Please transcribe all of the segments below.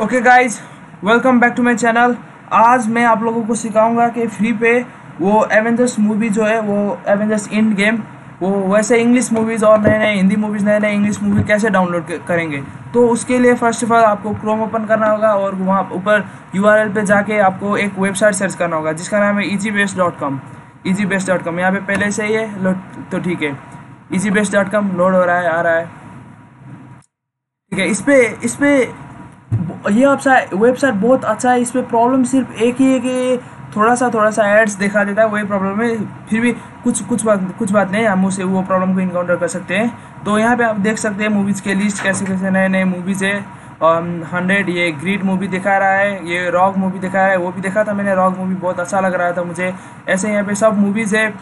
Okay guys welcome back to my channel आज मैं आप लोगों को सिखाऊँगा कि फ्री पे वो एवेंजर्स मूवी जो है, वो एवेंजर्स इंड गेम वो वैसे इंग्लिश मूवीज़ और नए नए हिंदी मूवीज़ नए नए इंग्लिश मूवी कैसे डाउनलोड करेंगे? तो उसके लिए फ़र्स्ट ऑफ़ ऑल आपको क्रोम ओपन करना होगा और वहाँ ऊपर यू आर एल पे जाके आपको एक वेबसाइट सर्च करना होगा, जिसका नाम है easy best dot com easy best dot com यहाँ पे पहले से ही है तो ठीक है। Easy best dot com load हो रहा है, आ रहा है। ठीक है, इस पर इस पर ये वेबसाइट वेबसाइट बहुत अच्छा है इस पर प्रॉब्लम सिर्फ़ एक ही है कि थोड़ा सा थोड़ा सा एड्स दिखा देता है, वही प्रॉब्लम है। फिर भी कुछ कुछ बात कुछ बात नहीं, हम उसे वो प्रॉब्लम को इनकाउंटर कर सकते हैं। तो यहाँ पे आप देख सकते हैं मूवीज़ के लिस्ट कैसे कैसे नए नए मूवीज़ है। हंड्रेड ये ग्रीड मूवी दिखा रहा है, ये रॉक मूवी दिखा रहा है, वो भी देखा था मैंने। रॉक मूवी बहुत अच्छा लग रहा था मुझे। ऐसे यहाँ पे सब मूवीज़ है।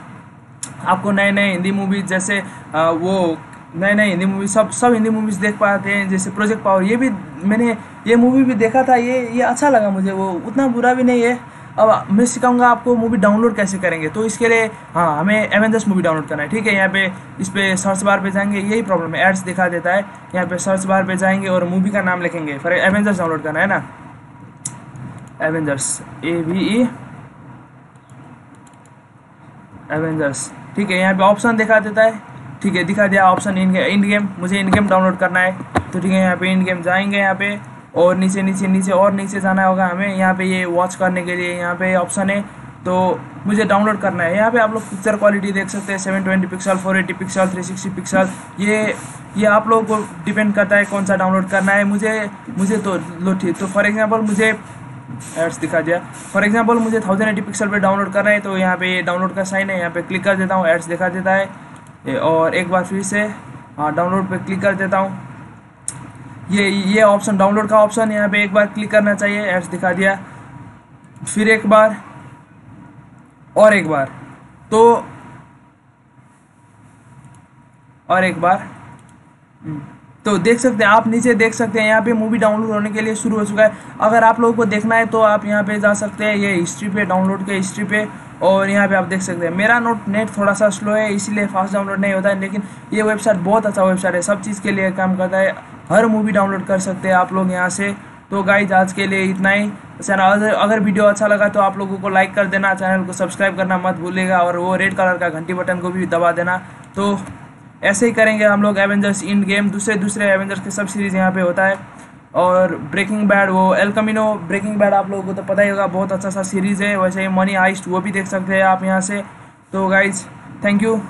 आपको नए नए हिंदी मूवीज़ जैसे वो नए नए हिंदी मूवी सब सब हिंदी मूवीज़ देख पाते हैं, जैसे प्रोजेक्ट पावर ये भी मैंने, ये मूवी भी देखा था, ये ये अच्छा लगा मुझे, वो उतना बुरा भी नहीं है। अब मैं सिखाऊँगा आपको मूवी डाउनलोड कैसे करेंगे तो इसके लिए हाँ हमें एवेंजर्स मूवी डाउनलोड करना है, ठीक है? यहाँ पे, इस पर सर्च बार पे जाएँगे, यही प्रॉब्लम है एड्स दिखा देता है, यहाँ पे सर्च बार पे जाएँगे और मूवी का नाम लिखेंगे फिर एवेंजर्स डाउनलोड करना है ना? Avengers A V E Avengers ठीक है? यहाँ पे ऑप्शन दिखा देता है ठीक है, दिखा दिया ऑप्शन इन इन गेम मुझे इन गेम डाउनलोड करना है। तो ठीक है, यहाँ पे इन गेम जाएँगे यहाँ पे, और नीचे नीचे नीचे, और नीचे जाना होगा हमें। यहाँ पे ये वॉच करने के लिए यहाँ पे ऑप्शन है। तो मुझे डाउनलोड करना है। यहाँ पे आप लोग पिक्चर क्वालिटी देख सकते हैं seven twenty pixel four eighty pixel three sixty pixel ये ये आप लोगों को डिपेंड करता है कौन सा डाउनलोड करना है। मुझे मुझे तो लो ठीक। तो फॉर एग्ज़ाम्पल मुझे एड्स दिखा दिया। फॉर एग्ज़ाम्पल मुझे थाउज़ेंड एटी पिक्सल पर डाउनलोड करना है तो यहाँ पे डाउनलोड का साइन है। यहाँ पे क्लिक कर देता हूँ एड्स दिखा देता है। और एक बार फिर से डाउनलोड पे क्लिक कर देता हूँ। ये ये ऑप्शन डाउनलोड का ऑप्शन यहाँ पे एक बार क्लिक करना चाहिए एड्स दिखा दिया। फिर एक बार, और एक बार। तो और एक बार। तो देख सकते हैं, आप नीचे देख सकते हैं, यहाँ पे मूवी डाउनलोड होने के लिए शुरू हो चुका है। अगर आप लोगों को देखना है तो आप यहाँ पे जा सकते हैं, ये हिस्ट्री पे डाउनलोड के हिस्ट्री पे। और यहाँ पे आप देख सकते हैं, मेरा नोट नेट थोड़ा सा स्लो है, इसीलिए फास्ट डाउनलोड नहीं होता है, लेकिन ये वेबसाइट बहुत अच्छा वेबसाइट है, सब चीज़ के लिए काम करता है, हर मूवी डाउनलोड कर सकते हैं आप लोग यहाँ से। तो गाइज़ आज के लिए इतना ही। चैनल अगर वीडियो अच्छा लगा तो आप लोगों को लाइक कर देना चैनल को सब्सक्राइब करना मत भूलेगा और वो रेड कलर का घंटी बटन को भी दबा देना। तो ऐसे ही करेंगे हम लोग एवेंजर्स इन गेम दूसरे दूसरे एवेंजर्स के सब सीरीज़ यहाँ पे होता है। और ब्रेकिंग बैड वो एल कमिनो ब्रेकिंग बैड आप लोगों को तो पता ही होगा, बहुत अच्छा सा सीरीज़ है। वैसे ही मनी आइस्ट वो भी देख सकते हैं आप यहाँ से। तो गाइज़ थैंक यू